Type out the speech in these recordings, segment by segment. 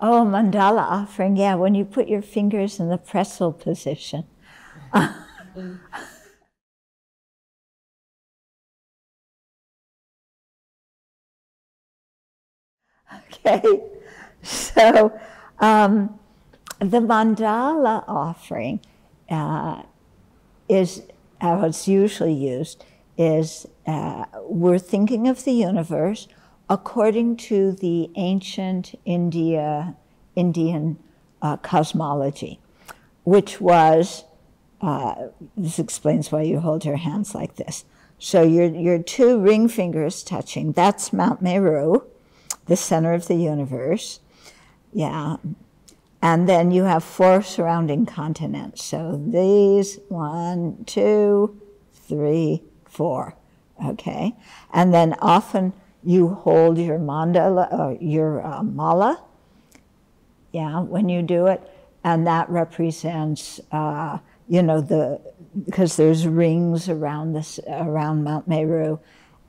Oh, mandala offering, yeah, when you put your fingers in the pretzel position. okay, so um, the mandala offering uh, is how it's usually used is uh, we're thinking of the universe according to the ancient India, Indian uh, cosmology, which was, uh, this explains why you hold your hands like this. So your, your two ring fingers touching, that's Mount Meru, the center of the universe. Yeah. And then you have four surrounding continents. So these, one, two, three, four. Okay. And then often you hold your mandala, uh, your uh, mala, yeah, when you do it, and that represents, uh, you know, the because there's rings around this around Mount Meru,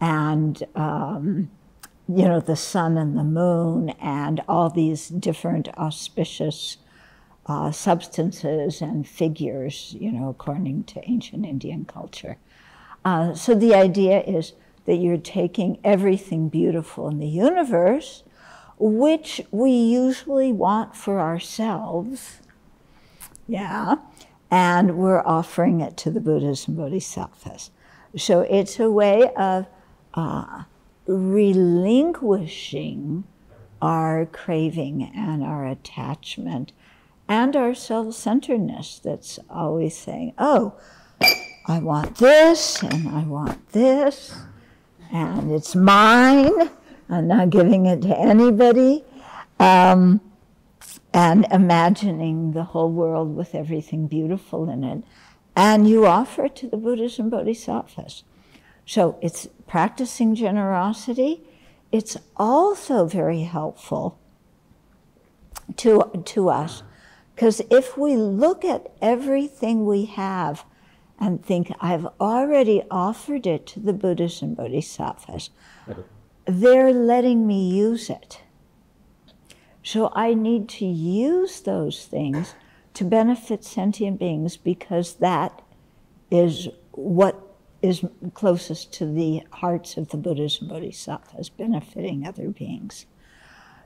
and um, you know the sun and the moon and all these different auspicious uh, substances and figures, you know, according to ancient Indian culture. Uh, so the idea is that you're taking everything beautiful in the universe, which we usually want for ourselves, yeah, and we're offering it to the Buddhas and Bodhisattvas. So it's a way of uh, relinquishing our craving and our attachment and our self centeredness that's always saying, oh, I want this and I want this and it's mine. I'm not giving it to anybody. Um, and imagining the whole world with everything beautiful in it. And you offer it to the Buddhas and Bodhisattvas. So it's practicing generosity. It's also very helpful to, to us because if we look at everything we have and think, I've already offered it to the Buddhas and Bodhisattvas. They're letting me use it. So I need to use those things to benefit sentient beings because that is what is closest to the hearts of the Buddhas and Bodhisattvas, benefiting other beings.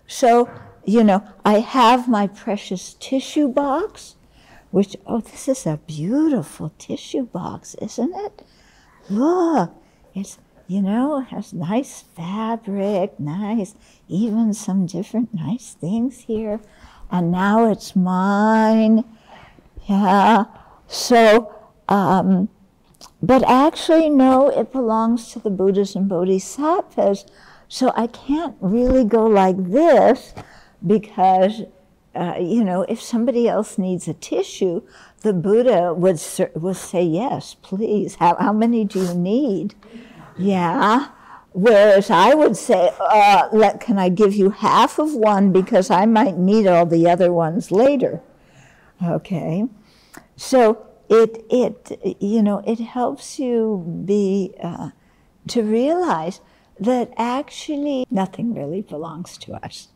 So, you know, I have my precious tissue box which, oh, this is a beautiful tissue box, isn't it? Look, it's, you know, has nice fabric, nice, even some different nice things here. And now it's mine. Yeah. So, um, but actually, no, it belongs to the Buddhas and Bodhisattvas. So I can't really go like this because uh, you know, if somebody else needs a tissue, the Buddha would, would say, yes, please. How, how many do you need? Yeah. Whereas I would say, uh, let, can I give you half of one because I might need all the other ones later? Okay. So it, it, you know, it helps you be, uh, to realize that actually nothing really belongs to us.